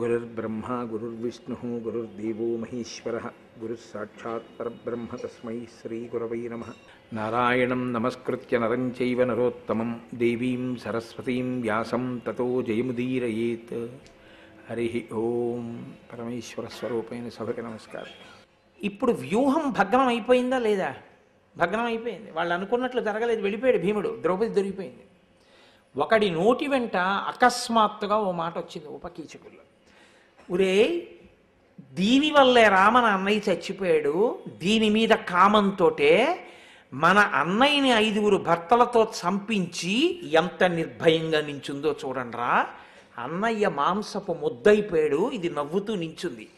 గురుర్బ్రహ్మ గురుర్విష్ణు గురుర్దేవో మహేశ్వర గురుः సాక్షాత్ పరబ్రహ్మ తస్మై శ్రీగురవై నమ. నారాయణం నమస్కృత్య నరం చైవ నరోత్తమం దేవీం సరస్వతీం వ్యాసం తతో జయముదీరయేత్. హరి ఓం పరమేశ్వర స్వరూపైన సభకి నమస్కారం. ఇప్పుడు వ్యూహం భగ్నం అయిపోయిందా లేదా? భగ్నం అయిపోయింది. వాళ్ళు అనుకున్నట్లు జరగలేదు. వెళ్ళిపోయాడు భీముడు. ద్రౌపది దొరికిపోయింది. ఒకడి నోటి వెంట అకస్మాత్తుగా ఓ మాట వచ్చింది ఉపకీచకుల్లో. ఒరే దీనివల్లే రామన అన్నయ్య చచ్చిపోయాడు. దీని మీద కామంతోటే మన అన్నయ్యని ఐదుగురు భర్తలతో చంపించి ఎంత నిర్భయంగా నించుందో చూడండిరా. అన్నయ్య మాంసపు ముద్దైపోయాడు ఇది నవ్వుతూ నించుంది.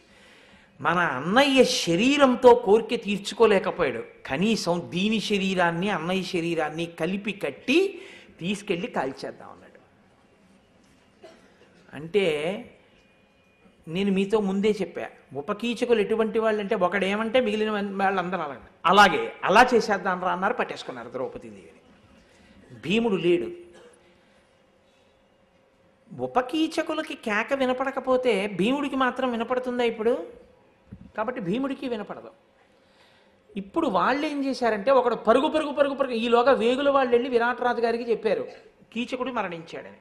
మన అన్నయ్య శరీరంతో కోరిక తీర్చుకోలేకపోయాడు. కనీసం దీని శరీరాన్ని అన్నయ్య శరీరాన్ని కలిపి కట్టి తీసుకెళ్ళి కాల్చేద్దాం అన్నాడు. అంటే నేను మీతో ముందే చెప్పా. ఉపకీచకులు ఎటువంటి వాళ్ళు అంటే ఒకడేమంటే మిగిలిన వాళ్ళందరూ అలాగే. అలాగే అలా చేసేద్దాం రా అన్నారు పట్టేసుకున్నారు ద్రౌపదీదేవిని భీముడు లేడు. ఉపకీచకులకి కేక వినపడకపోతే భీముడికి మాత్రం వినపడుతుందా ఇప్పుడు? కాబట్టి భీముడికి వినపడదు. ఇప్పుడు వాళ్ళు ఏం చేశారంటే ఒకడు పరుగు పరుగు పరుగు పరుగు ఈలోగా వేగుల వాళ్ళు వెళ్ళి విరాటరాజు గారికి చెప్పారు. కీచకుడు మరణించాడని.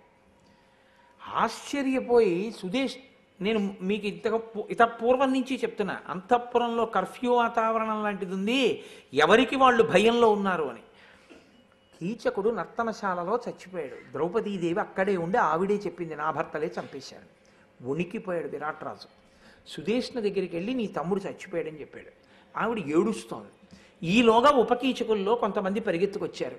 ఆశ్చర్యపోయి సుదేశ్ నేను మీకు ఇంత ఇత పూర్వం నుంచి చెప్తున్నా అంతఃపురంలో కర్ఫ్యూ వాతావరణం లాంటిది ఉంది ఎవరికి వాళ్ళు భయంలో ఉన్నారు అని. కీచకుడు నర్తనశాలలో చచ్చిపోయాడు. ద్రౌపదీదేవి అక్కడే ఉండి ఆవిడే చెప్పింది నా భర్తలే చంపేశాడు ఉనికిపోయాడు విరాట్రాజు సుదేష్ణ దగ్గరికి వెళ్ళి నీ తమ్ముడు చచ్చిపోయాడని చెప్పాడు. ఆవిడ ఏడుస్తోంది. ఈలోగా ఉపకీచకుల్లో కొంతమంది పరిగెత్తుకొచ్చారు.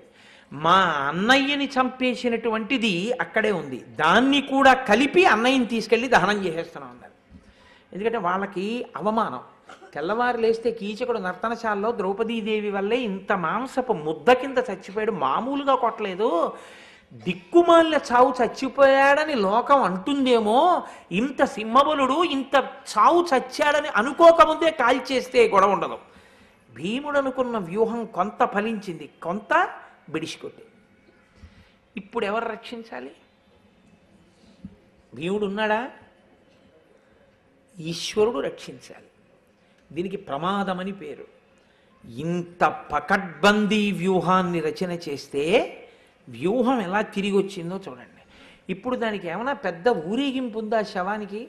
మా అన్నయ్యని చంపేసినటువంటిది అక్కడే ఉంది. దాన్ని కూడా కలిపి అన్నయ్యని తీసుకెళ్ళి దహనం చేసేస్తున్నాం అన్నారు. ఎందుకంటే వాళ్ళకి అవమానం. తెల్లవారు లేస్తే కీచకుడు నర్తనశాలలో ద్రౌపదీదేవి వల్లే ఇంత మాంసపు ముద్ద కింద చచ్చిపోయాడు. మామూలుగా కొట్టలేదు. దిక్కుమాలిన చావు చచ్చిపోయాడని లోకం అంటుందేమో. ఇంత సింహబలుడు ఇంత చావు చచ్చాడని అనుకోకముందే కాల్చేస్తే గొడవ ఉండదు. భీముడు అనుకున్న వ్యూహం కొంత ఫలించింది. కొంత బిడిసికొట్టి ఇప్పుడు ఎవరు రక్షించాలి? భీముడు ఉన్నాడా ఈశ్వరుడు రక్షించాలి. దీనికి ప్రమాదమని పేరు. ఇంత పకడ్బందీ వ్యూహాన్ని రచన చేస్తే వ్యూహం ఎలా తిరిగి వచ్చిందో చూడండి. ఇప్పుడు దానికి ఏమైనా పెద్ద ఊరేగింపు ఉందా శవానికి?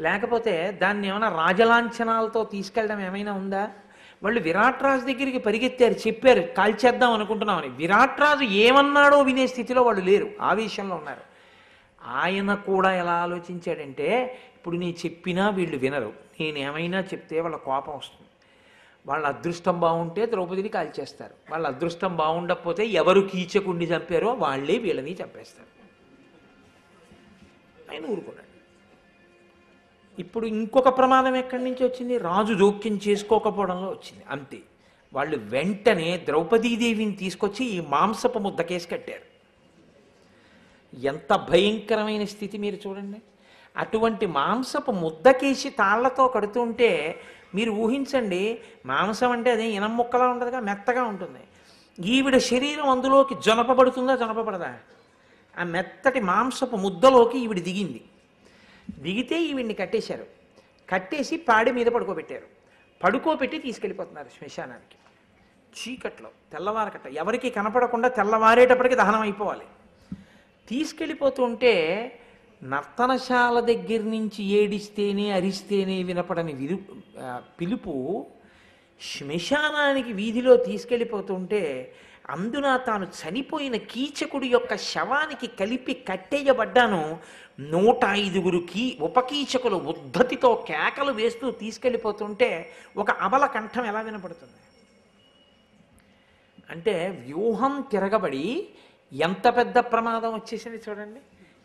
లేకపోతే దాన్ని ఏమైనా రాజలాంఛనాలతో తీసుకెళ్ళడం ఏమైనా ఉందా? వాళ్ళు విరాట్రాజు దగ్గరికి పరిగెత్తారు చెప్పారు కాల్చేద్దాం అనుకుంటున్నామని విరాట్రాజు ఏమన్నాడో వినే స్థితిలో వాళ్ళు లేరు ఆవేశంలో ఉన్నారు. ఆయన కూడా ఎలా ఆలోచించాడంటే ఇప్పుడు నేను చెప్పినా వీళ్ళు వినరు. నేనేమైనా చెప్తే వాళ్ళ కోపం వస్తుంది. వాళ్ళ అదృష్టం బాగుంటే ద్రౌపదిని కాల్చేస్తారు వాళ్ళ అదృష్టం బాగుండకపోతే ఎవరు కీచకుండి చంపారో వాళ్ళే వీళ్ళని చంపేస్తారు. ఆయన ఊరుకున్నాడు. ఇప్పుడు ఇంకొక ప్రమాదం ఎక్కడి నుంచి వచ్చింది? రాజు జోక్యం చేసుకోకపోవడంలో వచ్చింది. అంతే. వాళ్ళు వెంటనే ద్రౌపదీదేవిని తీసుకొచ్చి ఈ మాంసపు ముద్ద కేసు కట్టారు. ఎంత భయంకరమైన స్థితి మీరు చూడండి. అటువంటి మాంసపు ముద్దకేసి తాళ్ళతో కడుతుంటే మీరు ఊహించండి మాంసం అంటే అదే ఇనం ముక్కలా ఉండదుగా మెత్తగా ఉంటుంది. ఈవిడ శరీరం అందులోకి జొనపబడుతుందా జనపబడదా? ఆ మెత్తటి మాంసపు ముద్దలోకి ఈవిడ దిగింది. దిగితే ఈవిడ్ని కట్టేశారు. కట్టేసి పాడి మీద పడుకోబెట్టారు. పడుకోబెట్టి తీసుకెళ్ళిపోతున్నారు శ్మశానానికి. చీకట్లో తెల్లవారకట్ట ఎవరికి కనపడకుండా తెల్లవారేటప్పటికి దహనం అయిపోవాలి. తీసుకెళ్ళిపోతుంటే నర్తనశాల దగ్గర నుంచి ఏడిస్తేనే అరిస్తేనే వినపడని విరు పిలుపు శ్మశానానికి వీధిలో తీసుకెళ్ళిపోతుంటే అందున తాను చనిపోయిన కీచకుడి యొక్క శవానికి కలిపి కట్టేయబడ్డాను. నూట ఐదుగురు కీ ఉపకీచకులు ఉద్ధతితో కేకలు వేస్తూ తీసుకెళ్ళిపోతుంటే ఒక అబల కంఠం ఎలా వినపడుతుంది? అంటే వ్యూహం తిరగబడి ఎంత పెద్ద ప్రమాదం వచ్చేసింది చూడండి.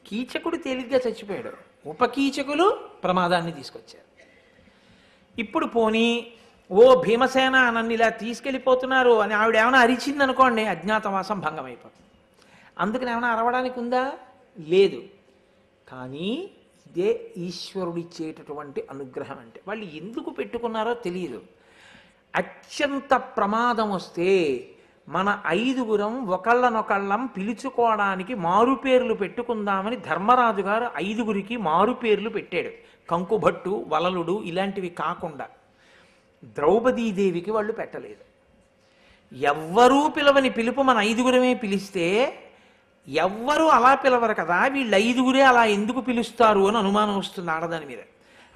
కీచకుడు తేలిగ్గా చచ్చిపోయాడు. ఉపకీచకులు ప్రమాదాన్ని తీసుకొచ్చారు. ఇప్పుడు పోనీ ఓ భీమసేన నన్ను ఇలా తీసుకెళ్ళిపోతున్నారు అని ఆవిడ ఏమైనా అరిచిందనుకోండి అజ్ఞాతవాసం భంగం అయిపోతుంది అందుకని ఏమైనా అరవడానికి ఉందా? లేదు. కానీ ఇదే ఈశ్వరుడిచ్చేటటువంటి అనుగ్రహం అంటే. వాళ్ళు ఎందుకు పెట్టుకున్నారో తెలియదు అత్యంత ప్రమాదం వస్తే మన ఐదుగురం ఒకళ్ళనొకళ్ళం పిలుచుకోవడానికి మారుపేర్లు పెట్టుకుందామని ధర్మరాజు గారు ఐదుగురికి మారుపేర్లు పెట్టాడు. కంకుభట్టు వలలుడు ఇలాంటివి కాకుండా. ద్రౌపదీదేవికి వాళ్ళు పెట్టలేదు. ఎవ్వరూ పిలవని పిలుపు మన ఐదుగురమే పిలిస్తే ఎవ్వరూ అలా పిలవరు కదా. వీళ్ళు ఐదుగురే అలా ఎందుకు పిలుస్తారు అని అనుమానం వస్తుంది ఆడదాని మీద.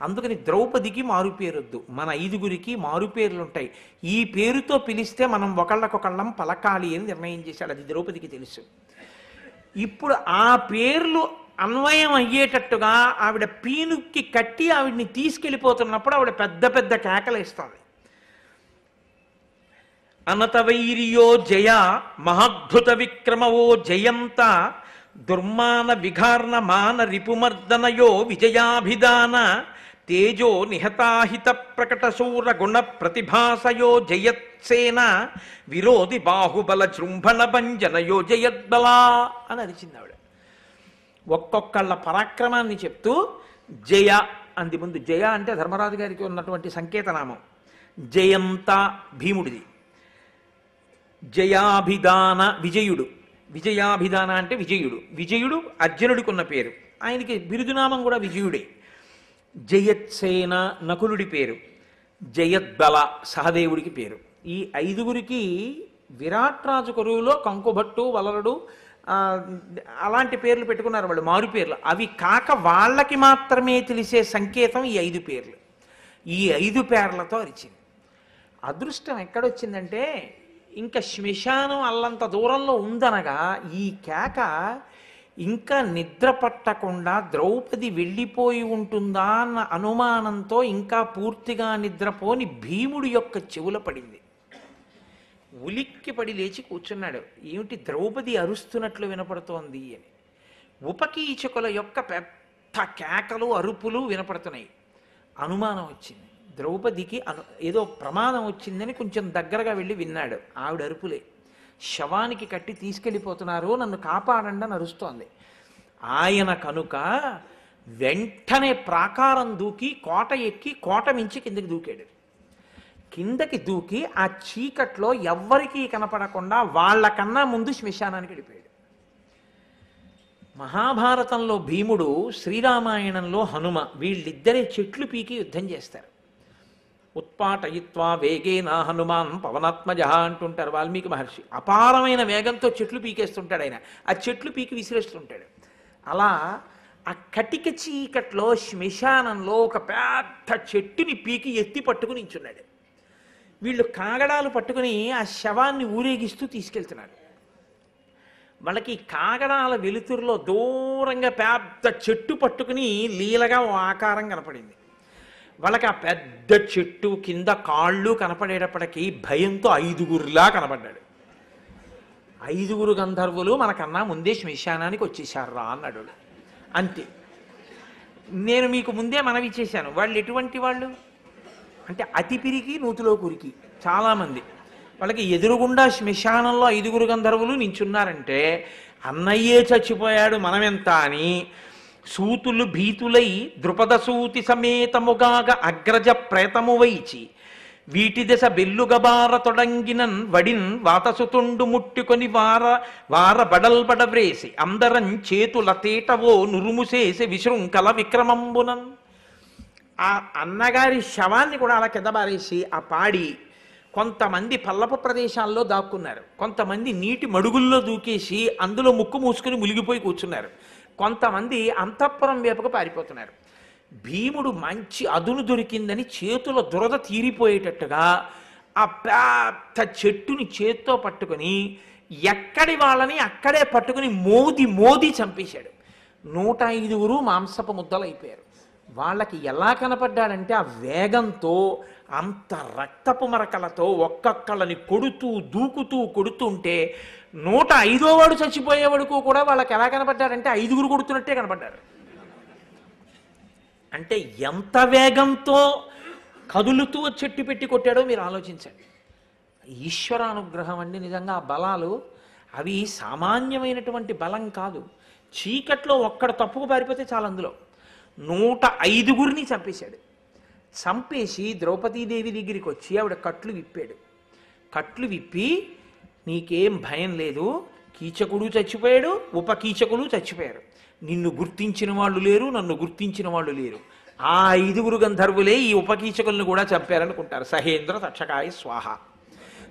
అందుకని ద్రౌపదికి మారు పేరొద్దు మన ఐదుగురికి మారు పేర్లు ఉంటాయి ఈ పేరుతో పిలిస్తే మనం ఒకళ్ళకొకళ్ళం పలకాలి అని నిర్ణయం చేశాడు. అది ద్రౌపదికి తెలుసు. ఇప్పుడు ఆ పేర్లు అన్వయం అయ్యేటట్టుగా ఆవిడ పీనుక్కి కట్టి ఆవిడ్ని తీసుకెళ్ళిపోతున్నప్పుడు ఆవిడ పెద్ద పెద్ద కేకలేస్తుంది. అనతవైర్యో జయ మహద్భుత విక్రమవో జయంత దుర్మాన విఘార్ణ మాన రిపుమర్దనయో విజయాభిధాన తేజో నిహతాహిత ప్రకట శూర గుణ ప్రతిభాసయో జయత్సేన విరోధి బాహుబల జృంభణ భంజనయో జయద్బలా అని అరిచింది ఆవిడ. ఒక్కొక్కళ్ళ పరాక్రమాన్ని చెప్తూ జయ అంది ముందు. జయ అంటే ధర్మరాజు గారికి ఉన్నటువంటి సంకేతనామం. జయంత భీముడిది. జయాభిధాన విజయుడు. విజయాభిధాన అంటే విజయుడు. విజయుడు అర్జునుడికున్న పేరు. ఆయనకి బిరుదునామం కూడా విజయుడే. జయత్సేన నకులుడి పేరు. జయద్బల సహదేవుడికి పేరు. ఈ ఐదుగురికి విరాట్ రాజు కొరువులో కంకుభట్టు వలరుడు అలాంటి పేర్లు పెట్టుకున్నారు వాళ్ళు. మారు పేర్లు. అవి కాక వాళ్ళకి మాత్రమే తెలిసే సంకేతం ఈ ఐదు పేర్లు. ఈ ఐదు పేర్లతో అరిచింది. అదృష్టం ఎక్కడొచ్చిందంటే ఇంకా శ్మశానం అల్లంత దూరంలో ఉందనగా ఈ కేక ఇంకా నిద్ర పట్టకుండా ద్రౌపది వెళ్ళిపోయి ఉంటుందా అన్న అనుమానంతో ఇంకా పూర్తిగా నిద్రపోని భీముడి యొక్క చెవుల పడింది. ఉలిక్కి పడి లేచి కూర్చున్నాడు. ఏమిటి ద్రౌపది అరుస్తున్నట్లు వినపడుతోంది అని. ఉపకీచకుల యొక్క పెద్ద కేకలు అరుపులు వినపడుతున్నాయి. అనుమానం వచ్చింది. ద్రౌపదికి అను ఏదో ప్రమాదం వచ్చిందని కొంచెం దగ్గరగా వెళ్ళి విన్నాడు. ఆవిడ అరుపులే. శవానికి కట్టి తీసుకెళ్ళిపోతున్నారు నన్ను కాపాడండి అని అరుస్తోంది. ఆయన కనుక వెంటనే ప్రాకారం దూకి కోట ఎక్కి కోట మించి కిందకి దూకాడు. కిందకి దూకి ఆ చీకట్లో ఎవ్వరికీ కనపడకుండా వాళ్ళకన్నా ముందు శ్మశానానికి వెళ్ళిపోయాడు. మహాభారతంలో భీముడు శ్రీరామాయణంలో హనుమ వీళ్ళిద్దరే చెట్లు పీకి యుద్ధం చేస్తారు. ఉత్పాటయిత్వా వేగేనా హనుమాన్ పవనాత్మజ అంటుంటారు వాల్మీకి మహర్షి. అపారమైన వేగంతో చెట్లు పీకేస్తుంటాడు ఆయన. ఆ చెట్లు పీకి విసిరేస్తుంటాడు. అలా ఆ కటిక చీకట్లో శ్మశానంలో ఒక పెద్ద చెట్టుని పీకి ఎత్తి పట్టుకుని నించున్నాడు. వీళ్ళు కాగడాలు పట్టుకుని ఆ శవాన్ని ఊరేగిస్తూ తీసుకెళ్తున్నారు. వాళ్ళకి కాగడాల వెలుతురులో దూరంగా పెద్ద చెట్టు పట్టుకుని లీలగా ఓ ఆకారం కనపడింది. వాళ్ళకి ఆ పెద్ద చెట్టు కింద కాళ్ళు కనపడేటప్పటికీ భయంతో ఐదుగురులా కనపడ్డాడు ఐదుగురు గంధర్వులు మనకన్నా ముందే శ్మశానానికి వచ్చేసారా అన్నాడు అంతే. నేను మీకు ముందే మనవి చేశాను. వాళ్ళు ఎటువంటి వాళ్ళు? అంటే అతి పిరికి నూతిలో కురికి చాలామంది. వాళ్ళకి ఎదురుగుండా శ్మశానంలో ఐదుగురు గంధర్వులు నించున్నారంటే అన్నయ్యే చచ్చిపోయాడు మనమెంత అని సూతులు భీతులై ద్రుపద సూతి సమేతముగాగ అగ్రజ ప్రేతము వైచి. వీటి దశ బెల్లుగబార తొడంగినన్ వడిన్ వాతసుతుండు ముట్టుకొని వార వార బడల్బడవ్రేసి అందరం చేతులతేటవో నురుముసేసి విశృంఖల విక్రమంబునన్. ఆ అన్నగారి శవాన్ని కూడా అలా కింద పారేసి ఆ పాడి కొంతమంది పల్లపు ప్రదేశాల్లో దాక్కున్నారు. కొంతమంది నీటి మడుగుల్లో దూకేసి అందులో ముక్కు మూసుకుని మునిగిపోయి కూర్చున్నారు. కొంతమంది అంతఃపురం వైపుకు పారిపోతున్నారు. భీముడు మంచి అదును దొరికిందని చేతుల దురద తీరిపోయేటట్టుగా ఆ పెద్ద చెట్టుని చేత్తో పట్టుకొని ఎక్కడి వాళ్ళని అక్కడే పట్టుకుని మోది మోది చంపేశాడు. నూట ఐదుగురు మాంసపు ముద్దలు అయిపోయారు వాళ్ళకి ఎలా కనపడ్డాడంటే ఆ వేగంతో అంత రక్తపు మరకలతో ఒక్కొక్కళ్ళని కొడుతూ దూకుతూ కొడుతుంటే నూట ఐదో వాడు చచ్చిపోయే వరకు కూడా వాళ్ళకి ఎలా కనపడ్డాడంటే ఐదుగురు కొడుతున్నట్టే కనపడ్డారు. అంటే ఎంత వేగంతో కదులుతూ చెట్టు పెట్టి కొట్టాడో మీరు ఆలోచించండి. ఈశ్వరానుగ్రహం అండి నిజంగా ఆ బలాలు. అవి సామాన్యమైనటువంటి బలం కాదు. చీకట్లో ఒక్కడ తప్పుకు పారిపోతే చాలా అందులో. నూట ఐదుగురిని చంపేశాడు. చంపేసి ద్రౌపదీదేవి దగ్గరికి వచ్చి ఆవిడ కట్లు విప్పాడు. కట్లు విప్పి నీకేం భయం లేదు కీచకుడు చచ్చిపోయాడు ఉపకీచకులు చచ్చిపోయారు. నిన్ను గుర్తించిన వాళ్ళు లేరు నన్ను గుర్తించిన వాళ్ళు లేరు. ఆ ఐదుగురు గంధర్వులే ఈ ఉపకీచకులను కూడా చంపారనుకుంటారు. సహేంద్ర తక్షకాయ స్వాహ.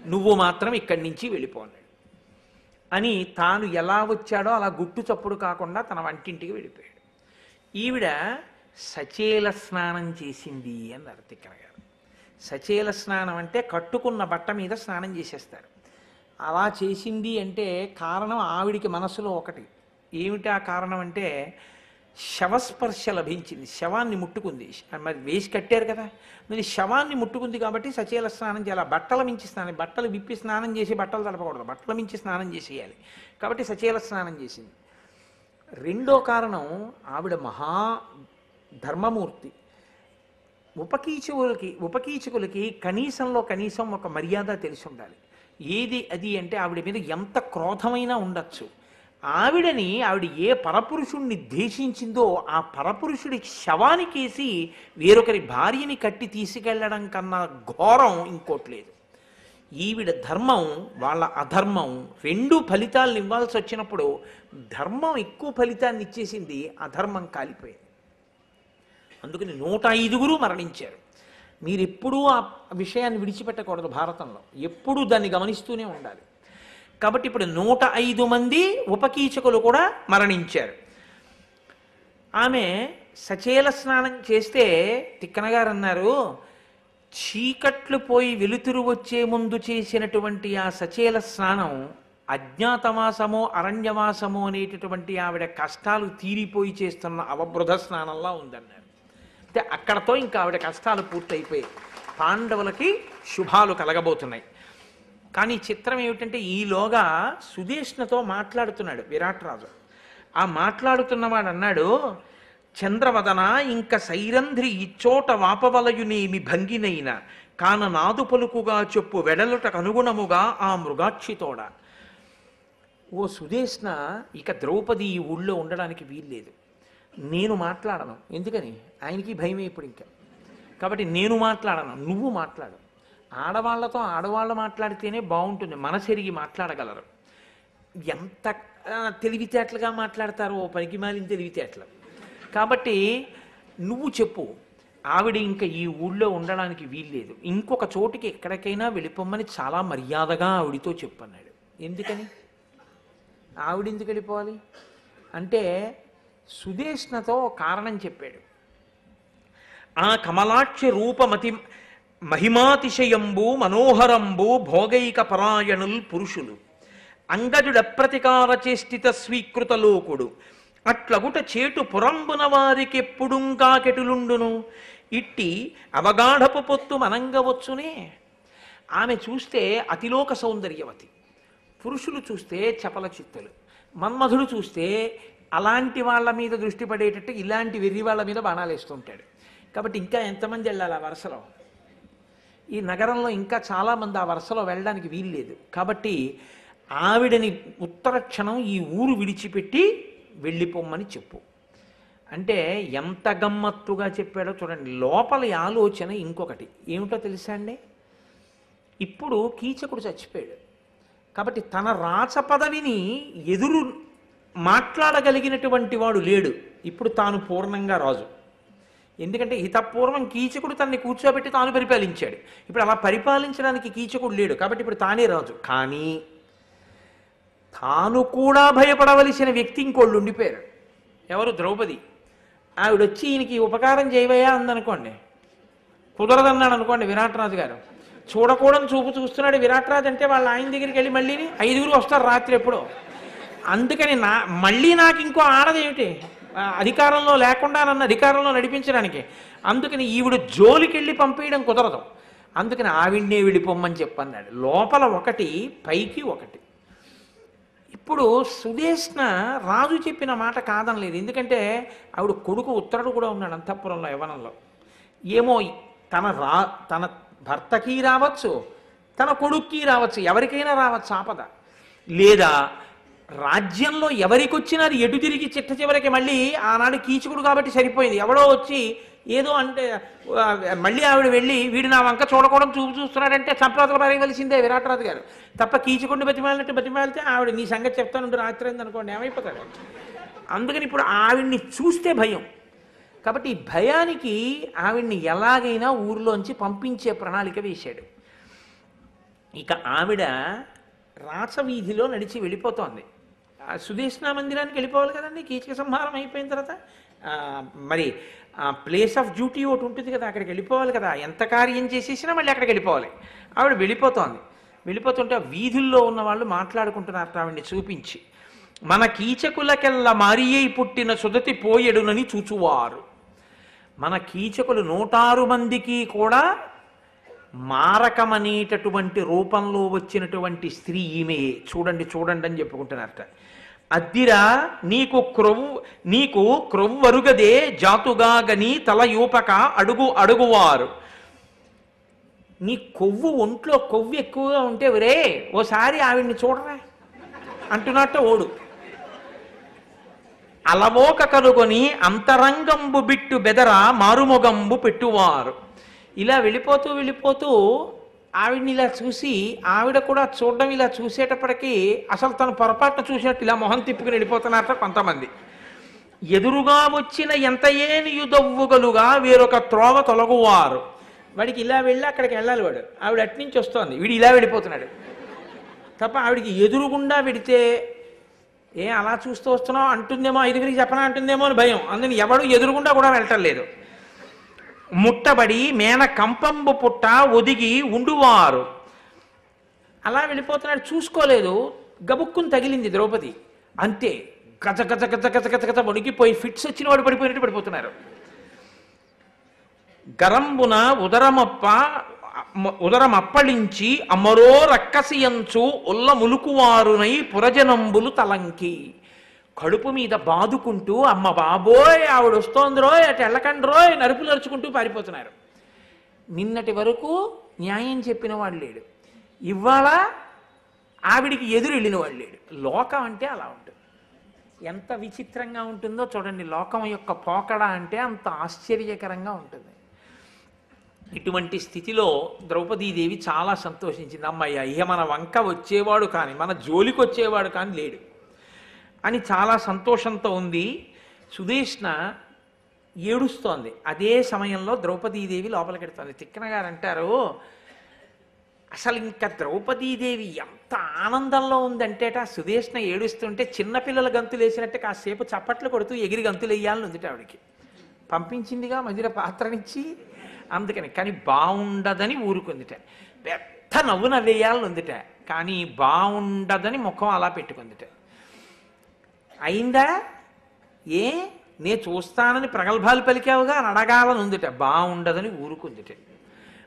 నువ్వు మాత్రం ఇక్కడి నుంచి వెళ్ళిపోన్నాడు అని తాను ఎలా వచ్చాడో అలా గుట్టు చప్పుడు కాకుండా తన వంటింటికి వెళ్ళిపోయాడు. ఈవిడ సచేల స్నానం చేసింది అన్నారు తిక్కన గారు. సచేల స్నానం అంటే కట్టుకున్న బట్ట మీద స్నానం చేసేస్తారు. అలా చేసింది అంటే కారణం ఆవిడికి మనసులో ఒకటి. ఏమిటి ఆ కారణం అంటే శవస్పర్శ లభించింది శవాన్ని ముట్టుకుంది. మరి వేసి కట్టారు కదా. మరి శవాన్ని ముట్టుకుంది కాబట్టి సచేల స్నానం చేయాలి. బట్టల మించి స్నానం బట్టలు విప్పి స్నానం చేసి బట్టలు తడపకూడదు బట్టల మించి స్నానం చేసేయాలి. కాబట్టి సచేల స్నానం చేసింది. రెండో కారణం ఆవిడ మహా ధర్మమూర్తి. ఉపకీచకులకి ఉపకీచకులకి కనీసంలో కనీసం ఒక మర్యాద తెలిసి ఉండాలి. ఏది అది అంటే ఆవిడ మీద ఎంత క్రోధమైనా ఉండొచ్చు. ఆవిడని ఆవిడ ఏ పరపురుషుణ్ణి ద్వేషించిందో ఆ పరపురుషుడి శవానికేసి వేరొకరి భార్యని కట్టి తీసుకెళ్ళడం కన్నా ఘోరం ఇంకోటి లేదు. ఈవిడ ధర్మం వాళ్ళ అధర్మం రెండు ఫలితాలను ఇవ్వాల్సి వచ్చినప్పుడు ధర్మం ఎక్కువ ఫలితాన్ని ఇచ్చేసింది అధర్మం కాలిపోయింది. అందుకని నూట ఐదుగురు మరణించారు. మీరు ఎప్పుడూ ఆ విషయాన్ని విడిచిపెట్టకూడదు భారతంలో. ఎప్పుడూ దాన్ని గమనిస్తూనే ఉండాలి. కాబట్టి ఇప్పుడు నూట ఐదు మంది ఉపకీచకులు కూడా మరణించారు. ఆమె సచేల స్నానం చేస్తే తిక్కనగారు అన్నారు చీకట్లు పోయి వెలుతురు వచ్చే ముందు చేసినటువంటి ఆ సచేల స్నానం అజ్ఞాతవాసమో అరణ్యవాసమో అనేటటువంటి ఆవిడ కష్టాలు తీరిపోయి చేస్తున్న అవబృధ స్నానంలా ఉందన్నారు. అంటే అక్కడతో ఇంకా ఆవిడ కష్టాలు పూర్తయిపోయాయి. పాండవులకి శుభాలు కలగబోతున్నాయి. కానీ చిత్రం ఏమిటంటే ఈలోగా సుదేష్ణతో మాట్లాడుతున్నాడు విరాట్ రాజు ఆ మాట్లాడుతున్నవాడు అన్నాడు చంద్రవదన ఇంక సైరంధ్రి ఇచ్చోట వాపవలయునేమి భంగినైన కాన నాదు పలుకుగా చెప్పు వెడలుటకు అనుగుణముగా ఆ మృగాక్షితోడ ఓ సుదేష్ణ ఇక ద్రౌపది ఈ ఊళ్ళో ఉండడానికి వీల్లేదు. నేను మాట్లాడను. ఎందుకని? ఆయనకి భయమే ఇప్పుడు ఇంకా. కాబట్టి నేను మాట్లాడను నువ్వు మాట్లాడు. ఆడవాళ్ళతో ఆడవాళ్ళు మాట్లాడితేనే బాగుంటుంది మనసెరిగి మాట్లాడగలరు. ఎంత తెలివితేటలుగా మాట్లాడతారో ఓ పనికి మాలిన తెలివితేటలు. కాబట్టి నువ్వు చెప్పు. ఆవిడ ఇంకా ఈ ఊళ్ళో ఉండడానికి వీల్లేదు. ఇంకొక చోటికి ఎక్కడికైనా వెళ్ళిపోమ్మని చాలా మర్యాదగా ఆవిడితో చెప్పన్నాడు. ఎందుకని? ఆవిడ ఎందుకు వెళ్ళిపోవాలి? అంటే సుదేష్ణతో కారణం చెప్పాడు. ఆ కమలాక్ష రూపమతి మహిమాతిశయంబు మనోహరంబు భోగైక పరాయణుల్ పురుషులు. అంగజుడప్రతికార చేష్టిత స్వీకృత లోకుడు. అట్లగుట చేటు పురంబున వారికెప్పుడుంకాకెటులుండును ఇట్టి అవగాఢపు పొత్తు మనంగవచ్చునే. ఆమె చూస్తే అతిలోక సౌందర్యవతి. పురుషులు చూస్తే చపల చిత్తలు. మన్మధుడు చూస్తే అలాంటి వాళ్ళ మీద దృష్టి పడేటట్టు ఇలాంటి వెర్రి వాళ్ళ మీద బాణాలు వేస్తుంటాడు కాబట్టి ఇంకా ఎంతమంది వెళ్ళాలి ఆ వరుసలో? ఈ నగరంలో ఇంకా చాలామంది ఆ వరుసలో వెళ్ళడానికి వీల్లేదు. కాబట్టి ఆవిడని ఉత్తర క్షణం ఈ ఊరు విడిచిపెట్టి వెళ్ళిపోమ్మని చెప్పు. అంటే ఎంత గమ్మత్తుగా చెప్పాడో చూడండి. లోపల ఆలోచన ఇంకొకటి. ఏమిటో తెలుసా అండి? ఇప్పుడు కీచకుడు చచ్చిపోయాడు. కాబట్టి తన రాచ పదవిని ఎదురు మాట్లాడగలిగినటువంటి వాడు లేడు. ఇప్పుడు తాను పూర్ణంగా రాజు. ఎందుకంటే హితపూర్వం కీచకుడు తనని కూర్చోబెట్టి తాను పరిపాలించాడు. ఇప్పుడు అలా పరిపాలించడానికి కీచకుడు లేడు. కాబట్టి ఇప్పుడు తానే రాజు. కానీ తాను కూడా భయపడవలసిన వ్యక్తి ఇంకోళ్ళు ఉండిపోయారు. ఎవరు? ద్రౌపది. ఆవిడ వచ్చి ఈయనకి ఉపకారం చేయవయా అందనుకోండి. కుదరదన్నాడు అనుకోండి విరాట్ రాజు గారు. చూడకూడని చూపు చూస్తున్నాడు విరాట్ రాజు అంటే వాళ్ళ ఆయన దగ్గరికి వెళ్ళి మళ్ళీ ఐదుగురు వస్తారు రాత్రి ఎప్పుడో. అందుకని నా మళ్ళీ నాకు ఇంకో ఆడదేమిటి అధికారంలో లేకుండా నన్ను అధికారంలో నడిపించడానికి. అందుకని ఈవిడ జోలికి వెళ్ళి పంపేయడం కుదరదు. అందుకని ఆవిడ్నే వెళ్ళిపోమ్మని చెప్పన్నాడు. లోపల ఒకటి పైకి ఒకటి. ఇప్పుడు సుదేష్ణ రాజు చెప్పిన మాట కాదనలేదు. ఎందుకంటే ఆవిడ కొడుకు ఉత్తరుడు కూడా ఉన్నాడు అంతఃపురంలో యవనంలో. ఏమో తన రా తన భర్తకి రావచ్చు తన కొడుక్కి రావచ్చు ఎవరికైనా రావచ్చు ఆపద. లేదా రాజ్యంలో ఎవరికి వచ్చినా అది ఎటు తిరిగి చిట్ట చివరికి మళ్ళీ ఆనాడు కీచకుడు కాబట్టి సరిపోయింది. ఎవడో వచ్చి ఏదో అంటే మళ్ళీ ఆవిడ వెళ్ళి వీడు నా వంక చూడకూడదు చూపు చూస్తున్నాడంటే చంపవతలు పారేయవలసిందే విరాటరాజు గారు. తప్ప కీచుకుండి బతిమాలినట్టు బతిమాలితే ఆవిడ నీ సంగతి చెప్తానుంటే రాత్రి అనుకోండి ఏమైపోతాడు? అందుకని ఇప్పుడు ఆవిడ్ని చూస్తే భయం. కాబట్టి భయానికి ఆవిడ్ని ఎలాగైనా ఊర్లోంచి పంపించే ప్రణాళిక వేశాడు. ఇక ఆవిడ రాచవీధిలో నడిచి వెళ్ళిపోతోంది. ఆ సుదేష్ణ మందిరానికి వెళ్ళిపోవాలి కదండి కీచక సంహారం అయిపోయిన తర్వాత? మరి ఆ ప్లేస్ ఆఫ్ డ్యూటీ ఒకటి ఉంటుంది కదా అక్కడికి వెళ్ళిపోవాలి కదా. ఎంత కార్యం చేసేసినా మళ్ళీ అక్కడికి వెళ్ళిపోవాలి. ఆవిడ వెళ్ళిపోతోంది. వెళ్ళిపోతుంటే ఆ వీధుల్లో ఉన్న వాళ్ళు మాట్లాడుకుంటున్నారు ఆవిడ్ని చూపించి. మన కీచకులకెల్లా మారియై పుట్టిన సుదతి పోయెడునని చూచువారు. మన కీచకులు నూటారు మందికి కూడా మారకమనేటటువంటి రూపంలో వచ్చినటువంటి స్త్రీ ఈమె చూడండి చూడండి అని చెప్పుకుంటున్నారట. అద్దిరా నీకు క్రొవ్వు నీకు క్రొవ్వరుగదే జాతుగా గని అడుగు అడుగువారు. నీ కొవ్వు ఒంట్లో కొవ్వు ఎక్కువగా ఉంటే ఒరే ఓసారి ఆవిడ్ని చూడరా? అంటున్నట్టు ఓడు. అలవోక కనుగొని అంతరంగంబు బిట్టు బెదర మారుమొగంబు పెట్టువారు. ఇలా వెళ్ళిపోతూ వెళ్ళిపోతూ ఆవిడని ఇలా చూసి ఆవిడ కూడా చూడడం ఇలా చూసేటప్పటికీ అసలు తను పొరపాటున చూసినట్టు ఇలా మొహం తిప్పుకుని వెళ్ళిపోతున్నారట కొంతమంది. ఎదురుగా వచ్చిన ఎంత ఏని యుదవ్వుగలుగా వేరొక త్రోవ తొలగువారు. వాడికి ఇలా వెళ్ళి అక్కడికి వెళ్ళాలి వాడు. ఆవిడ అట్నుంచి వస్తోంది. వీడు ఇలా వెళ్ళిపోతున్నాడు. తప్ప ఆవిడికి ఎదురుగుండా పెడితే ఏ అలా చూస్తూ వస్తున్నావు? అంటుందేమో ఐదుగురికి చెప్పనా? అంటుందేమో అని భయం. అందుకని ఎవడు ఎదురుగుండా కూడా వెళ్ళటం లేదు. ముట్టబడి మేన కంపంబు పుట్ట ఒదిగి ఉండువారు. అలా వెళ్ళిపోతున్నాడు. చూసుకోలేదు. గబుక్కుని తగిలింది ద్రౌపది. అంతే. గజ గజ గజ గజ గజ గజ వణికిపోయి ఫిట్స్ వచ్చిన వాడు పడిపోయినట్టు పడిపోతున్నారు. గరంబున ఉదరమప్ప ఉదరమప్పళించి అమరో రక్కసియంచు ఉల్ల ములుకువారునై పురజనంబులు తలంకి. కడుపు మీద బాదుకుంటూ అమ్మ బాబోయ్ ఆవిడ వస్తోందిరోయ్ అటు వెళ్ళకండి రోయ్ నరుపులు నరుచుకుంటూ పారిపోతున్నారు. నిన్నటి వరకు న్యాయం చెప్పిన వాడు లేడు. ఇవాళ ఆవిడికి ఎదురు వెళ్ళిన వాడు లేడు. లోకం అంటే అలా ఉంటుంది. ఎంత విచిత్రంగా ఉంటుందో చూడండి. లోకం యొక్క పోకడ అంటే అంత ఆశ్చర్యకరంగా ఉంటుంది. ఇటువంటి స్థితిలో ద్రౌపదీదేవి చాలా సంతోషించింది. అమ్మయ్య ఇహ మన వంక వచ్చేవాడు కానీ మన జోలికి వచ్చేవాడు కానీ లేడు. అని చాలా సంతోషంతో ఉంది. సుదేష్ణ ఏడుస్తోంది. అదే సమయంలో ద్రౌపదీదేవి లోపలికెడుతోంది తిక్కన గారు అంటారు అసలు ఇంకా ద్రౌపదీదేవి ఎంత ఆనందంలో ఉందంటేట సుదేష్ణ ఏడుస్తుంటే చిన్నపిల్లల గంతులు వేసినట్టు కాసేపు చప్పట్లు కొడుతూ ఎగిరి గంతులు వేయాలని ఉందిట ఆవిడికి. పంపించిందిగా మధ్యలో పాత్రనిచ్చి అందుకని. కానీ బాగుండదని ఊరుకుందిట పెద్ద నవ్వు నవ్వేయాలని ఉందిట కానీ బాగుండదని ముఖం అలా పెట్టుకుందిట అయిందా? ఏ? నే చూస్తానని ప్రగల్భాలు పలికావుగా అని అడగాలని ఉందిట బాగుండదని ఊరుకుందిట.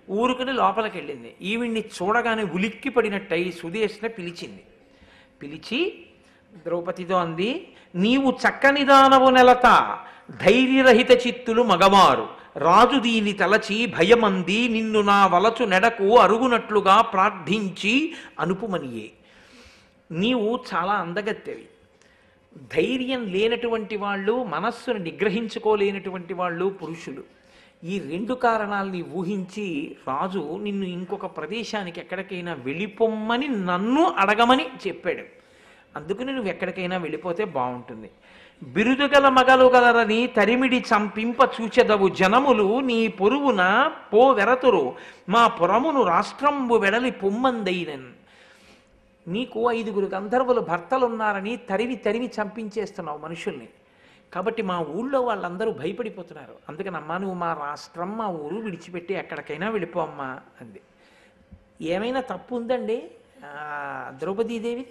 ఊరుకుని లోపలికి వెళ్ళింది ఈవిడ్ని చూడగానే ఉలిక్కి పడినట్టయి సుదేశ్న పిలిచింది. పిలిచి ద్రౌపదితో అంది నీవు చక్కని దానవు నెలత ధైర్యరహిత చిత్తులు మగవారు రాజు దీని తలచి భయమంది నిన్ను నా వలచు నెడకు అరుగునట్లుగా ప్రార్థించి అనుపుమనియే. నీవు చాలా అందగత్తెవి. ధైర్యం లేనటువంటి వాళ్ళు మనస్సును నిగ్రహించుకోలేనటువంటి వాళ్ళు పురుషులు. ఈ రెండు కారణాలని ఊహించి రాజు నిన్ను ఇంకొక ప్రదేశానికి ఎక్కడికైనా వెళ్ళిపోమ్మని నన్ను అడగమని చెప్పాడు. అందుకని నువ్వు ఎక్కడికైనా వెళ్ళిపోతే బాగుంటుంది. బిరుదుగల మగలు గలరని తరిమిడి చంపింప చూచెదవు జనములు నీ పొరువున పో వెరతురు మా పురమును రాష్ట్రంబు వెడలి పొమ్మందైనన్. నీకు ఐదుగురు గంధర్వులు భర్తలు ఉన్నారని తరివి తరివి చంపించేస్తున్నావు మనుషుల్ని. కాబట్టి మా ఊళ్ళో వాళ్ళందరూ భయపడిపోతున్నారు. అందుకని అమ్మా నువ్వు మా రాష్ట్రం మా ఊరు విడిచిపెట్టి ఎక్కడికైనా వెళ్ళిపోమ్మా అంది. ఏమైనా తప్పు ఉందండి? ద్రౌపదీదేవి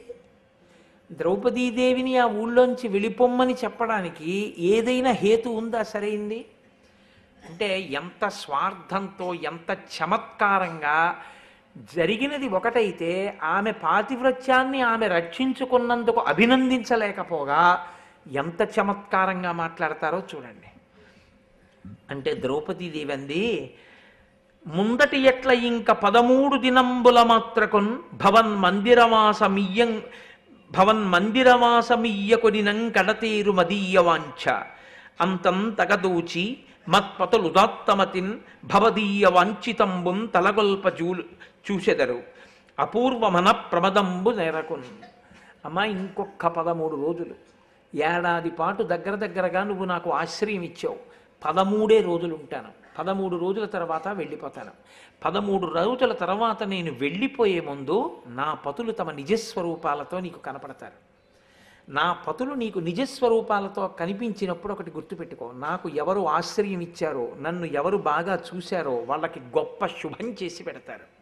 ద్రౌపదీదేవిని ఆ ఊళ్ళోంచి వెళ్ళిపోమ్మని చెప్పడానికి ఏదైనా హేతు ఉందా సరైంది? అంటే ఎంత స్వార్థంతో ఎంత చమత్కారంగా జరిగినది ఒకటైతే ఆమె పాతివ్రత్యాన్ని ఆమె రక్షించుకున్నందుకు అభినందించలేకపోగా ఎంత చమత్కారంగా మాట్లాడతారో చూడండి. అంటే ద్రౌపదీదేవి అంది ముందటి ఎట్ల ఇంక పదమూడు దినంబుల మాత్రకున్ భవన్ మందిరమాసమియ్యం భవన్ మందిరమాసమియ్యకుడినం కడతీరు మదీయ వాంఛ అంతం తగదూచి మత్పతులుదాత్తమతిన్ భవదీయ వాంఛితంబున్ తలగొల్ప జూలు చూసెదరు. అపూర్వమన ప్రమదంబు నెరకున్. అమ్మ ఇంకొక పదమూడు రోజులు. ఏడాది పాటు దగ్గర దగ్గరగా నువ్వు నాకు ఆశ్రయం ఇచ్చావు పదమూడే రోజులు ఉంటాను పదమూడు రోజుల తర్వాత వెళ్ళిపోతాను. పదమూడు రోజుల తర్వాత నేను వెళ్ళిపోయే ముందు నా పతులు తమ నిజస్వరూపాలతో నీకు కనపడతారు. నా పతులు నీకు నిజస్వరూపాలతో కనిపించినప్పుడు ఒకటి గుర్తుపెట్టుకో. నాకు ఎవరు ఆశ్రయం ఇచ్చారో నన్ను ఎవరు బాగా చూశారో వాళ్ళకి గొప్ప శుభం చేసి పెడతారు.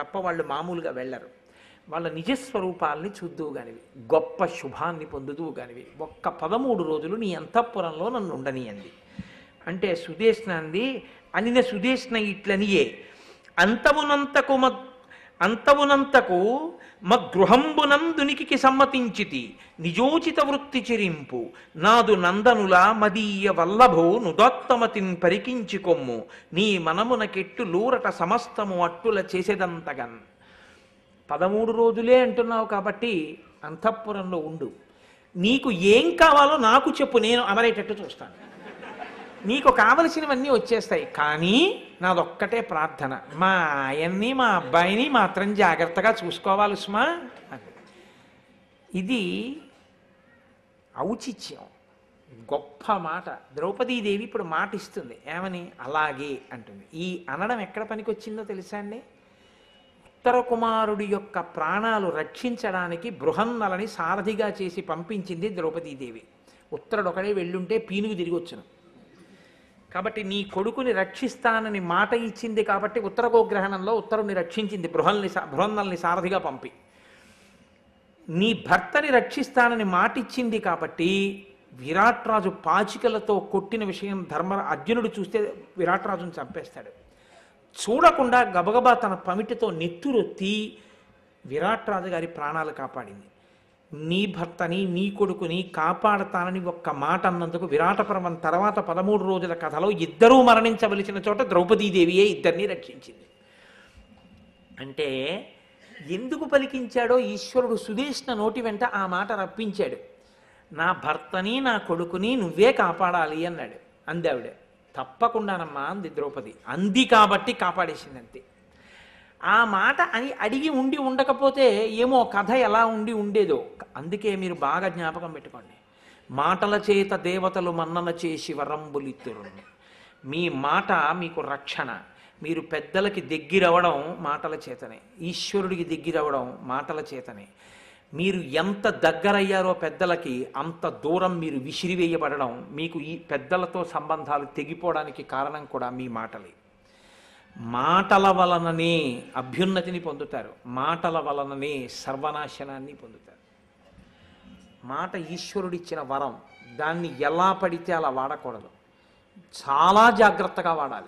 తప్ప వాళ్ళు మామూలుగా వెళ్ళరు. వాళ్ళ నిజస్వరూపాలని చూద్దువు గానివి గొప్ప శుభాన్ని పొందుదువు గానివి ఒక్క పదమూడు రోజులు నీ అంతఃపురంలో నన్ను ఉండనియంది అంటే సుదేష్ణ అంది అనిన సుదేష్ణ ఇట్లనియే అంతమునంతకు మ అంతవునంతకు మగృహంబునందునికి సమ్మతించితి. నిజోచిత వృత్తి చెరింపు. నాదు నందనుల మదీయ వల్లభో నుదోత్తమతిన్ పరికించి కొమ్ము. నీ మనమునకెట్టు లూరట సమస్తము అట్టుల చేసేదంతగన్. పదమూడు రోజులే అంటున్నావు కాబట్టి అంతఃపురంలో ఉండు. నీకు ఏం కావాలో నాకు చెప్పు నేను అమరేటట్టు చూస్తాను. నీకు కావలసినవన్నీ వచ్చేస్తాయి. కానీ నాదొక్కటే ప్రార్థన. మా ఆయన్ని మా అబ్బాయిని మాత్రం జాగ్రత్తగా చూసుకోవాలి సుమా. ఇది ఔచిత్యం. గొప్ప మాట. ద్రౌపదీదేవి ఇప్పుడు మాట ఇస్తుంది ఏమని? అలాగే అంటుంది. ఈ అనడం ఎక్కడ పనికొచ్చిందో తెలుసా అండి? ఉత్తర కుమారుడి యొక్క ప్రాణాలు రక్షించడానికి బృహన్నలని సారథిగా చేసి పంపించింది ద్రౌపదీదేవి. ఉత్తరుడొకడే వెళ్ళుంటే పీనుగు తిరిగి వచ్చును కాబట్టి నీ కొడుకుని రక్షిస్తానని మాట ఇచ్చింది కాబట్టి ఉత్తర గోగ్రహణంలో ఉత్తరుని రక్షించింది బృహల్ని సా- బృహన్నల్ని సారథిగా పంపి. నీ భర్తని రక్షిస్తానని మాట ఇచ్చింది కాబట్టి విరాట్రాజు పాచికలతో కొట్టిన విషయం ధర్మ అర్జునుడు చూస్తే విరాట్రాజును చంపేస్తాడు. చూడకుండా గబగబా తన పమిటితో నెత్తురొత్తి విరాట్రాజు గారి ప్రాణాలు కాపాడింది. నీ భర్తని నీ కొడుకుని కాపాడతానని ఒక్క మాట అన్నందుకు విరాటపర్వం తర్వాత పదమూడు రోజుల కథలో ఇద్దరూ మరణించవలసిన చోట ద్రౌపదీదేవియే ఇద్దరిని రక్షించింది. అంటే ఎందుకు పలికించాడో ఈశ్వరుడు సుదేష్ణ నోటి వెంట ఆ మాట రప్పించాడు. నా భర్తని నా కొడుకుని నువ్వే కాపాడాలి అన్నాడు. అందావిడ తప్పకుండానమ్మా అంది ద్రౌపది. అంది కాబట్టి కాపాడేసింది అంతే ఆ మాట అని అడిగి ఉండి ఉండకపోతే ఏమో కథ ఎలా ఉండి ఉండేదో. అందుకే మీరు బాగా జ్ఞాపకం పెట్టుకోండి. మాటల చేత దేవతలు మన్నన చేసి వరంబులిత్తురు మీ మాట మీకు రక్షణ. మీరు పెద్దలకి దగ్గిరవడం మాటల చేతనే. ఈశ్వరుడికి దగ్గిరవడం మాటల చేతనే. మీరు ఎంత దగ్గరయ్యారో పెద్దలకి అంత దూరం మీరు విసిరివేయబడడం మీకు ఈ పెద్దలతో సంబంధాలు తెగిపోవడానికి కారణం కూడా మీ మాటలే. మాటల వలననే అభ్యున్నతిని పొందుతారు. మాటల వలననే సర్వనాశనాన్ని పొందుతారు. మాట ఈశ్వరుడిచ్చిన వరం దాన్ని ఎలా పడితే అలా వాడకూడదు. చాలా జాగ్రత్తగా వాడాలి.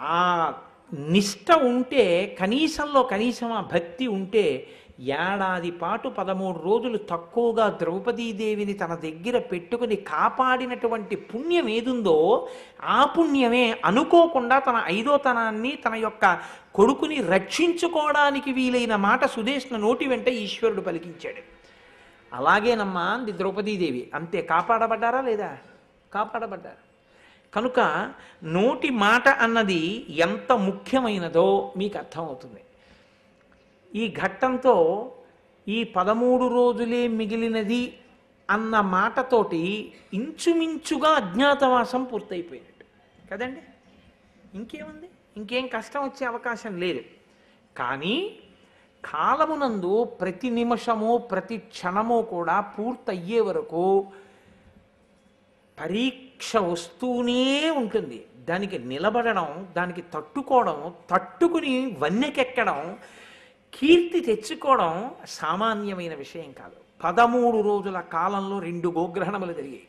ఆ నిష్ట ఉంటే కనీసంలో కనీసం ఆ భక్తి ఉంటే ఏడాది పాటు పదమూడు రోజులు తక్కువగా ద్రౌపదీదేవిని తన దగ్గర పెట్టుకుని కాపాడినటువంటి పుణ్యం ఏదుందో ఆ పుణ్యమే అనుకోకుండా తన ఐదోతనాన్ని తన యొక్క కొడుకుని రక్షించుకోవడానికి వీలైన మాట సుదేష్ణ నోటి వెంట ఈశ్వరుడు పలికించాడు. అలాగేనమ్మా అంది ద్రౌపదీదేవి. అంతే కాపాడబడ్డారా లేదా? కాపాడబడ్డారు. కనుక నోటి మాట అన్నది ఎంత ముఖ్యమైనదో మీకు అర్థమవుతుంది. ఈ ఘట్టంతో ఈ పదమూడు రోజులే మిగిలినది అన్న మాటతోటి ఇంచుమించుగా అజ్ఞాతవాసం పూర్తయిపోయినట్టు. కదండి? ఇంకేముంది? ఇంకేం కష్టం వచ్చే అవకాశం లేదు. కానీ కాలమునందు ప్రతి నిమిషము ప్రతి క్షణము కూడా పూర్తయ్యే వరకు పరీక్ష వస్తూనే ఉంటుంది. దానికి నిలబడడం దానికి తట్టుకోవడం తట్టుకుని వన్నెకెక్కడం కీర్తి తెచ్చుకోవడం సామాన్యమైన విషయం కాదు. పదమూడు రోజుల కాలంలో రెండు గోగ్రహణములు జరిగాయి.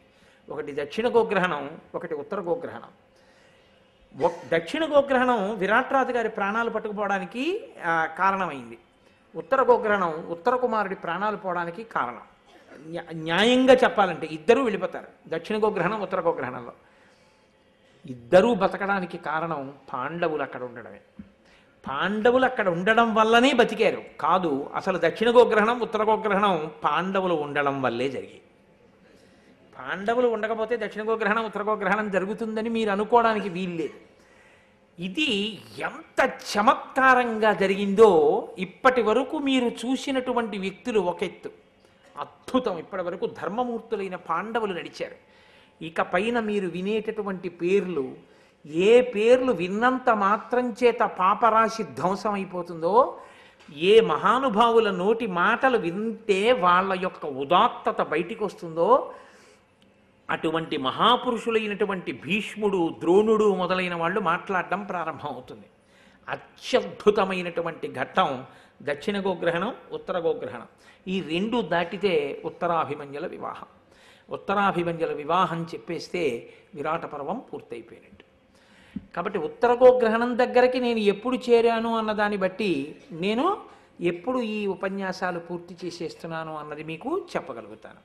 ఒకటి దక్షిణ గోగ్రహణం ఒకటి ఉత్తర గోగ్రహణం. దక్షిణ గోగ్రహణం విరాట్రాజు గారి ప్రాణాలు పట్టుకుపోవడానికి కారణమైంది. ఉత్తర గోగ్రహణం ఉత్తర కుమారుడి ప్రాణాలు పోవడానికి కారణం. న్యాయంగా చెప్పాలంటే ఇద్దరూ వెళ్ళిపోతారు. దక్షిణ గోగ్రహణం ఉత్తర గోగ్రహణంలో. ఇద్దరూ బతకడానికి కారణం పాండవులు అక్కడ ఉండడమే. పాండవులు అక్కడ ఉండడం వల్లనే బతికారు. కాదు అసలు దక్షిణ గోగ్రహణం ఉత్తర గోగ్రహణం పాండవులు ఉండడం వల్లే జరిగాయి. పాండవులు ఉండకపోతే దక్షిణ గోగ్రహణం ఉత్తర గోగ్రహణం జరుగుతుందని మీరు అనుకోవడానికి వీల్లేదు. ఇది ఎంత చమత్కారంగా జరిగిందో ఇప్పటి వరకు మీరు చూసినటువంటి వ్యక్తులు ఒక ఎత్తు. అద్భుతం. ఇప్పటి వరకు ధర్మమూర్తులైన పాండవులు నడిచారు. ఇక పైన మీరు వినేటటువంటి పేర్లు ఏ పేర్లు విన్నంత మాత్రం చేత పాపరాశి ధ్వంసం అయిపోతుందో ఏ మహానుభావుల నోటి మాటలు వింటే వాళ్ళ యొక్క ఉదాత్తత బయటికి వస్తుందో అటువంటి మహాపురుషులైనటువంటి భీష్ముడు ద్రోణుడు మొదలైన వాళ్ళు మాట్లాడడం ప్రారంభమవుతుంది. అత్యద్భుతమైనటువంటి ఘట్టం దక్షిణ గోగ్రహణం ఉత్తర గోగ్రహణం. ఈ రెండు దాటితే ఉత్తరాభిమంజల వివాహం. ఉత్తరాభిమంజల వివాహం చెప్పేస్తే విరాట పర్వం పూర్తయిపోయినట్టు. కాబట్టి ఉత్తర గోగ్రహణం దగ్గరికి నేను ఎప్పుడు చేరాను అన్న దాన్ని బట్టి నేను ఎప్పుడు ఈ ఉపన్యాసాలు పూర్తి చేసేస్తున్నాను అన్నది మీకు చెప్పగలుగుతాను.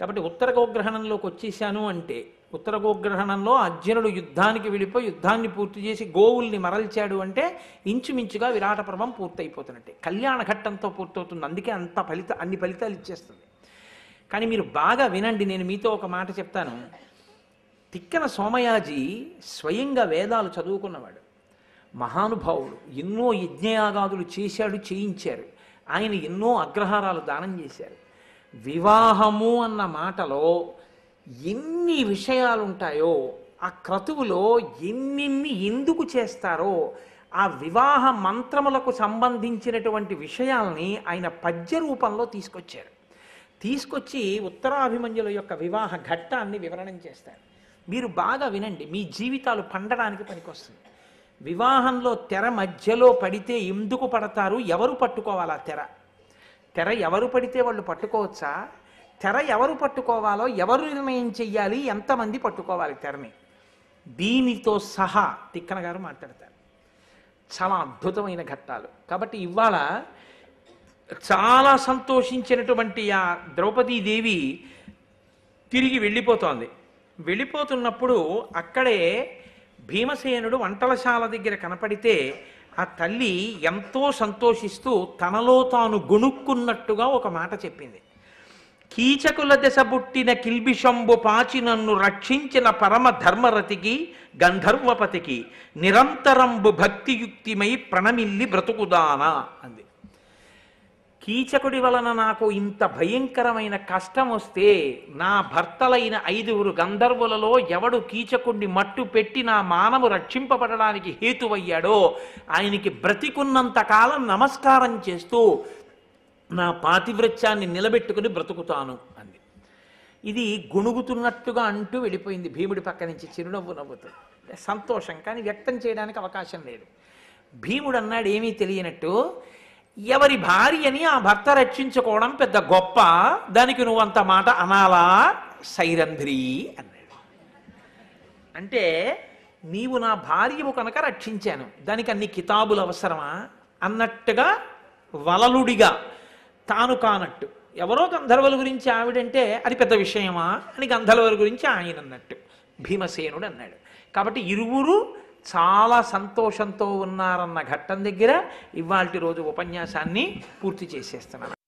కాబట్టి ఉత్తర గోగ్రహణంలోకి వచ్చేసాను అంటే ఉత్తర గోగ్రహణంలో అర్జునుడు యుద్ధానికి వెళ్ళిపోయి యుద్ధాన్ని పూర్తి చేసి గోవుల్ని మరల్చాడు అంటే ఇంచుమించుగా విరాట పర్వం పూర్తయిపోతున్నట్టే. కళ్యాణ ఘట్టంతో పూర్తవుతుంది. అందుకే అంత ఫలిత అన్ని ఫలితాలు ఇచ్చేస్తుంది. కానీ మీరు బాగా వినండి నేను మీతో ఒక మాట చెప్తాను. తిక్కన సోమయాజి స్వయంగా వేదాలు చదువుకున్నవాడు. మహానుభావుడు ఎన్నో యజ్ఞయాగాదులు చేశాడు చేయించారు. ఆయన ఎన్నో అగ్రహారాలు దానం చేశారు. వివాహము అన్న మాటలో ఎన్ని విషయాలు ఉంటాయో ఆ క్రతువులో ఎన్నిన్ని ఎందుకు చేస్తారో ఆ వివాహ మంత్రములకు సంబంధించినటువంటి విషయాల్ని ఆయన పద్య రూపంలో తీసుకొచ్చారు. తీసుకొచ్చి ఉత్తరాభిమన్యుల యొక్క వివాహ ఘట్టాన్ని వివరణం చేస్తారు. మీరు బాగా వినండి మీ జీవితాలు పండడానికి పనికొస్తుంది. వివాహంలో తెర మధ్యలో పడితే ఎందుకు పడతారు? ఎవరు పట్టుకోవాలి తెర? తెర ఎవరు పడితే వాళ్ళు పట్టుకోవచ్చా? తెర ఎవరు పట్టుకోవాలో ఎవరు నిర్ణయం చెయ్యాలి? ఎంతమంది పట్టుకోవాలి తెరని? దీనితో సహా తిక్కన గారు మాట్లాడతారు. చాలా అద్భుతమైన ఘట్టాలు. కాబట్టి ఇవాళ చాలా సంతోషించినటువంటి ఆ ద్రౌపదీదేవి తిరిగి వెళ్ళిపోతోంది. వెళ్ళిపోతున్నప్పుడు అక్కడే భీమసేనుడు వంటలశాల దగ్గర కనపడితే ఆ తల్లి ఎంతో సంతోషిస్తూ తనలో తాను గొణుక్కున్నట్టుగా ఒక మాట చెప్పింది. కీచకుల దశ పుట్టిన కిల్బిషంబు పాచి నన్ను రక్షించిన పరమ ధర్మరతికి గంధర్వపతికి నిరంతరంబు భక్తియుక్తిమై ప్రణమిల్లి బ్రతుకుదానా అంది. కీచకుడి వలన నాకు ఇంత భయంకరమైన కష్టం వస్తే నా భర్తలైన ఐదుగురు గంధర్వులలో ఎవడు కీచకుడిని మట్టు పెట్టి నా మానము రక్షింపబడడానికి హేతువయ్యాడో ఆయనకి బ్రతికున్నంత కాలం నమస్కారం చేస్తూ నా పాతివృత్యాన్ని నిలబెట్టుకుని బ్రతుకుతాను అంది. ఇది గుణుగుతున్నట్టుగా అంటూ వెళ్ళిపోయింది భీముడి పక్క నుంచి చిరునవ్వు నవ్వుతూ. సంతోషం కానీ వ్యక్తం చేయడానికి అవకాశం లేదు. భీముడు అన్నాడు ఏమీ తెలియనట్టు ఎవరి భార్యని ఆ భర్త రక్షించుకోవడం పెద్ద గొప్ప. దానికి నువ్వంత మాట అనాలా? సైరంధ్రి అన్నాడు. అంటే నీవు నా భార్యవు కనుక రక్షించాను. దానికి అన్ని కితాబులు అవసరమా? అన్నట్టుగా వలలుడిగా తాను కానట్టు. ఎవరో గంధర్వుల గురించి ఆవిడంటే అది పెద్ద విషయమా? అని గంధర్వుల గురించి ఆయన అన్నట్టు. భీమసేనుడు అన్నాడు. కాబట్టి ఇరువురు చాలా సంతోషంతో ఉన్నారన్న ఘట్టం దగ్గర ఇవాళ రోజు ఉపన్యాసాన్ని పూర్తి చేసేస్తున్నాను.